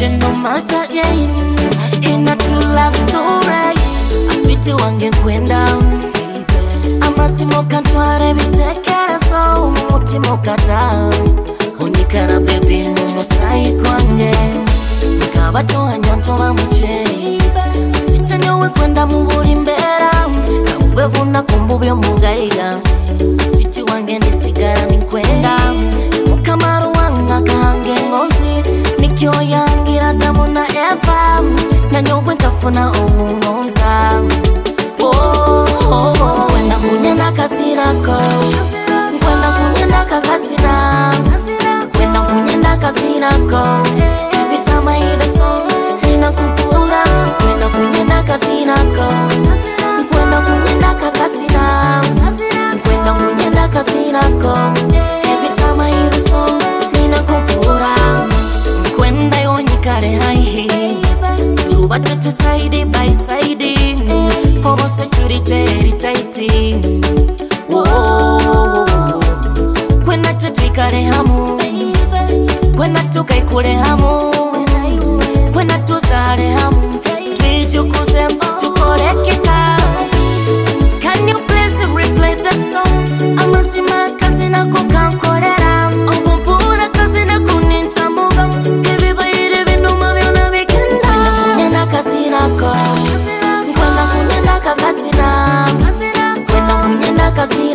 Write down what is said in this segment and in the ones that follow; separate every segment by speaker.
Speaker 1: nje nomata gain ina to love story afite wange kwenda amasimo katware vitekeso mutimo kata unikara bebi musai kwange nikavatoanyatova mucei asitenyowe kwenda muvuli mbera kauve vuna kumbuvyo mugaiga kanya ukwetafuna umunguza oh, oh, oh, kwenda kunye nakasirako kwenda kunye nakakasira kwenda kunye nakasirako aisaidini homosecurity eritaitini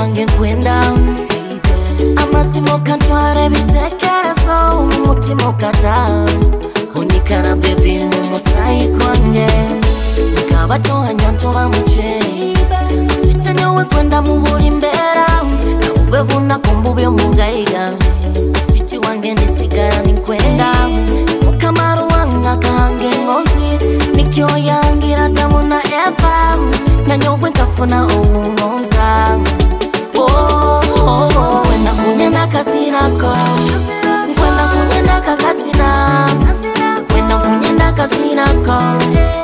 Speaker 1: wange kwenda amazima ukatware bitekereso umutima ukata unyikara bebi umusayi kwange nkabatohanyatora muce sitenyowe kwenda mubura imbera ube bunakumbubyo mugayiga siti wange ndisigara nikwenda mukamaru wangakange ngozi nikyoyangiragamo na eva nanyowe nkafuna ubu cause me not cold